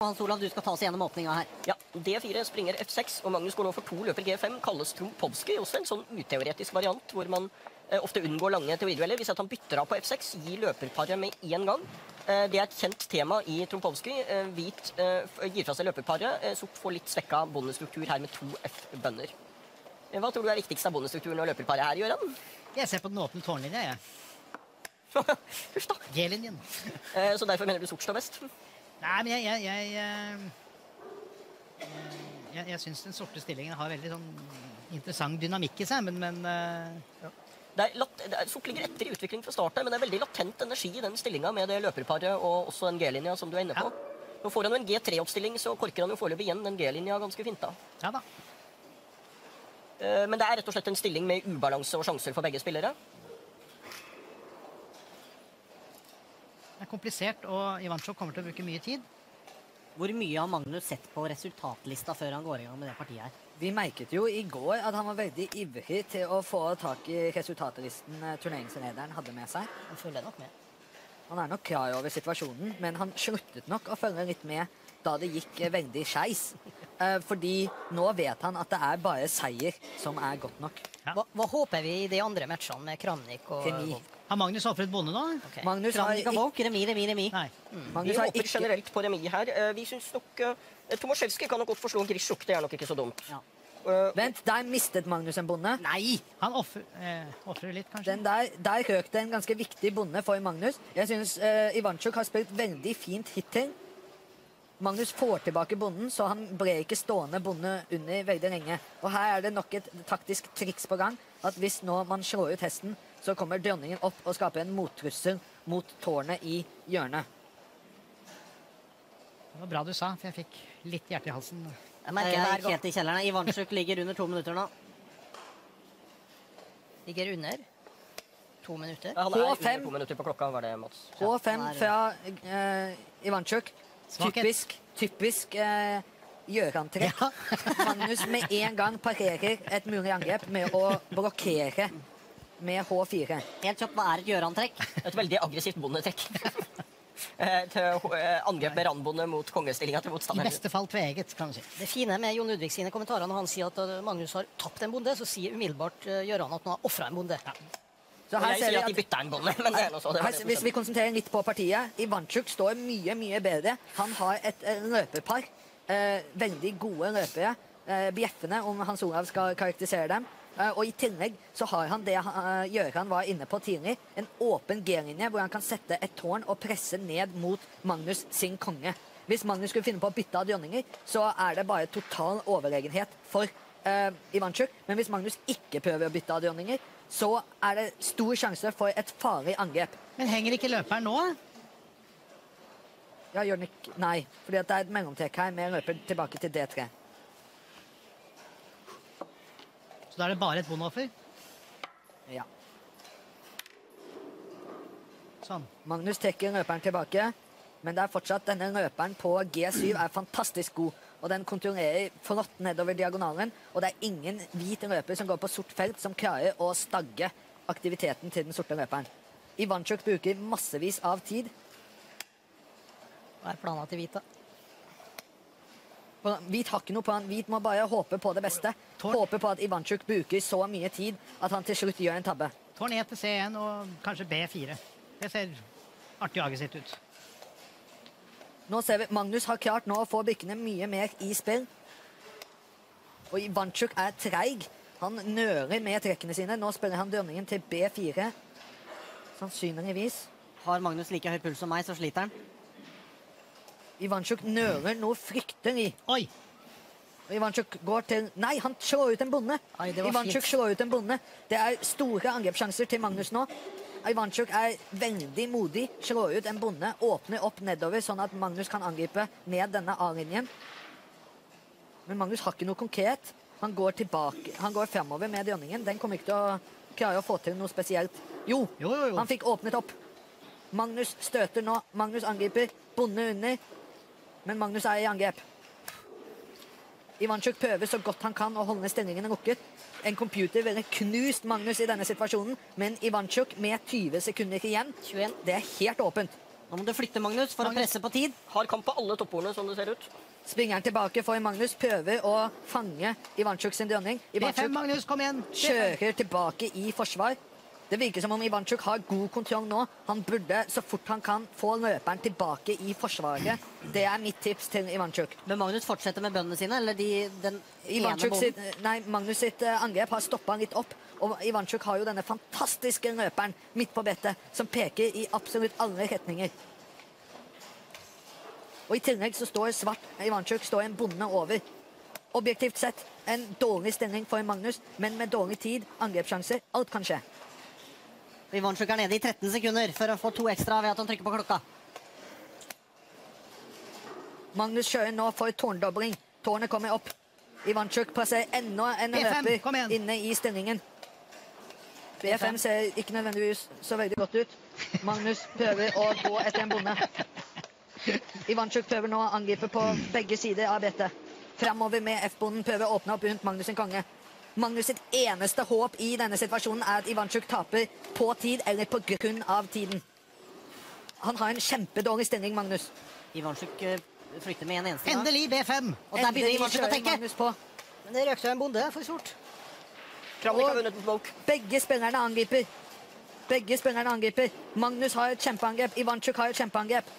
Hans Olav, du skal ta oss gjennom åpninga her. Ja, D4 springer F6, og Magnus går nå for to løper G5. Kalles Trompowski, også en sånn uteoretisk variant hvor man eh, ofte unngår lange teoridueller. Hvis at han bytter av på F6, gir løperparet med én gang. Eh, det er et kjent tema i Trompowski. Eh, hvit eh, gir fra seg løperparet. Eh, sort får litt svekka bondestruktur her med to F-bønder. Eh, Hva tror du er viktigst av bondestrukturen og løperparet her, Gøran? Jeg ser på den åpne tårnlinja, jeg. Huff, da. G-linjen. Eh, Så derfor mener du sort står best? Nei, men jeg Jeg, jeg, eh, jeg, jeg syns den sorte stillingen har veldig sånn interessant dynamikk i seg, men, men ja. Det er lat det sort ligger etter i utvikling fra start, men det er veldig latent energi i den stillinga med det løperparet og også den G-linja som du er inne på. Nå får han jo en G3-oppstilling, så korker han jo foreløpig igjen den G-linja ganske fint. da. ja da. Eh, Men det er rett og slett en stilling med ubalanse og sjanser for begge spillere. Det er komplisert, og Ivanchov kommer til å bruke mye tid. Hvor mye har Magnus sett på resultatlista før han går i gang med det partiet her? Vi merket jo i går at han var veldig ivrig til å få tak i resultatlisten eh, turneringslederen hadde med seg. Han følger nok med. Han er nok klar over situasjonen, men han sluttet nok å følge litt med da det gikk veldig skeis. Eh, fordi nå vet han at det er bare seier som er godt nok. Ja. Hva, hva håper vi i de andre matchene med Kramnik og Kemi. Har Magnus ofret bonde nå? Okay. Magnus har, ikke- Våg, remis, remis, remis. Nei. Vi Magnus har håper ikke generelt på remis her. Eh, Vi syns nok uh, Tomaszewski kan nok godt forslå Grishuk. Det er nok ikke så dumt. Ja. Uh, Vent, der mistet Magnus en bonde. Nei! Han ofrer eh, litt, kanskje? Den der, der røk det en ganske viktig bonde for Magnus. Jeg synes uh, Ivanchuk har spilt veldig fint hittil. Magnus får tilbake bonden, så han ble ikke stående bonde under veldig lenge. Og her er det nok et taktisk triks på gang. At hvis nå man slår ut hesten, så kommer dronningen opp og skaper en mottrussel mot tårnet i hjørnet. Det var bra du sa, for jeg fikk litt hjerte i halsen. Jeg merker merker er hver helt i kjelleren. Ivansjuk ligger under to minutter nå. ligger under to minutter. ja, han er H5. under to minutter på klokka, var det Mats. H5 han er- fra uh, Ivansjuk. Typisk, typisk uh, Gjøran-trekk. Magnus med en gang parerer et mulig angrep med å blokkere med H4. Helt kjapt, hva er et Gjøran-trekk? Et veldig aggressivt bondetrekk. Eh, til eh, angrep med randbonde mot kongestillinga til I beste fall tveget, kan du si. Det fine med Jon Ludvig sine kommentarer når han sier at Magnus har tapt en bonde, så sier umiddelbart Gjøran at han har ofra en bonde. Så her jeg ser vi at de bytter en bonde, men det er noe så. Det her, hvis vi konsentrerer litt på partiet Ivanchuk står mye, mye bedre. Han har et løperpar. Eh, veldig gode løpere. Eh, bjeffende, om Hans Olav skal karakterisere dem. Eh, og i tillegg så har han det Gjøran var inne på tidlig, en åpen G-linje hvor han kan sette et tårn og presse ned mot Magnus sin konge. Hvis Magnus skulle finne på å bytte av dronninger, så er det bare total overlegenhet for uh, Ivanchuk. Men hvis Magnus ikke prøver å bytte av dronninger, så er det stor sjanse for et farlig angrep. Men henger ikke løperen nå? Ja, gjør den ikke Nei, fordi at det er et mellomtrekk her med løper tilbake til D3. Så da er det bare et bondeoffer? Ja. Sånn. Magnus trekker løperen tilbake, men det er fortsatt denne løperen på G7 er fantastisk god. Og den kontrollerer flott nedover diagonalen, og det er ingen hvit løper som går på sort felt som klarer å stagge aktiviteten til den sorte løperen. Ivanchuk bruker massevis av tid. Hva er planen til hvit, Og Hvit har ikke noe på han. Hvit må bare håpe på det beste. Håpe på at Ivanchuk bruker så mye tid at han til slutt gjør en tabbe. Tårn 1 til C1 og kanskje B4. Det ser artig jaget sitt ut. Nå ser vi Magnus har klart nå å få brikkene mye mer i spill. Og Ivanchuk er treig. Han nører med trekkene sine. Nå spiller han dronningen til B4. Sannsynligvis. Har Magnus like høy puls som meg, så sliter han. Ivanchuk nører noe fryktelig. Oi! Ivanchuk går til Nei, han slår ut en bonde! Oi, Ivanchuk fint. slår ut en bonde. Det er store angrepssjanser til Magnus nå. Ivanchuk er veldig modig, slår ut en bonde, åpner opp nedover, sånn at Magnus kan angripe ned denne A-linjen. Men Magnus har ikke noe konkret. Han går tilbake, han går fremover med dronningen. Den kommer ikke til å klare å få til noe spesielt. Jo, Jo, jo, jo. han fikk åpnet opp. Magnus støter nå. Magnus angriper. Bonde under. Men Magnus er i angrep. Ivanchuk prøver så godt han kan å holde stillingen lukket. En computer ville knust Magnus i denne situasjonen, men Ivanchuk med 20 sekunder igjen 21. Det er helt åpent. Nå må du flytte, Magnus, for Magnus. å presse på tid. Har kamp på alle toppordene, som det ser ut. Springer tilbake for Magnus, prøver å fange Ivanchuk sin dronning. B5, Magnus, kom igjen! B5. kjører tilbake i forsvar. Det virker som om Ivanchuk har god kontroll nå. Han burde så fort han kan få løperen tilbake i forsvaret. Det er mitt tips til Ivanchuk. Men Magnus fortsetter med bøndene sine, eller de, den ene Ivanchuk bonden? sitt, nei, Magnus sitt eh, angrep har stoppa litt opp. Og Ivanchuk har jo denne fantastiske løperen midt på brettet som peker i absolutt alle retninger. Og I tillegg så står svart Ivanchuk står en bonde over. Objektivt sett en dårlig stilling for Magnus, men med dårlig tid, angrepssjanser, alt kan skje. Ivanchuk er nede i 13 sekunder for å få to ekstra ved at han trykker på klokka. Magnus kjører nå for tårndobling. Tårnet kommer opp. Ivanchuk plasserer enda en løper inne i stillingen. B5 ser ikke nødvendigvis så veldig godt ut. Magnus prøver å gå etter en bonde. Ivanchuk prøver nå å angripe på begge sider av brettet. Framover med F-bonden prøver å åpne opp rundt Magnus sin konge. Magnus sitt eneste håp i denne situasjonen er at Ivanchuk taper på tid eller på grunn av tiden. Han har en kjempedårlig stilling, Magnus. Ivanchuk eh, flykter med en eneste gang. Endelig B5! Og der begynner Ivanchuk å tenke. Men det røk seg en bonde for stort. Kramnik har vunnet en smoke. Begge spillerne angriper. Begge spillerne angriper. Magnus har et kjempeangrep. Ivanchuk har et kjempeangrep.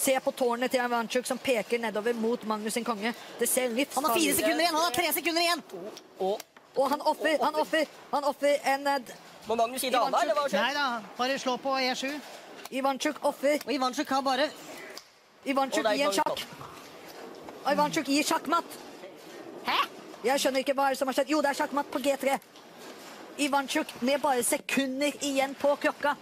Se på tårnet til Ivanchuk som peker nedover mot Magnus sin konge. Det ser litt Han har fire sekunder igjen! Han har tre sekunder igjen! Og Og han offer, han offer, han offer en eh, må Magnus gi dama, eller hva skjer? Nei da, bare slå på E E7. Ivanchuk offer. Og Ivanchuk har bare Ivanchuk gir en sjakk. Ivanchuk gir sjakkmatt. Hæ? Jeg skjønner ikke hva det som har skjedd. Jo, det er sjakkmatt på G3. Ivanchuk med bare sekunder igjen på klokka